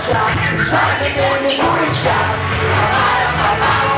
shot, trying to get me one shot. I'm.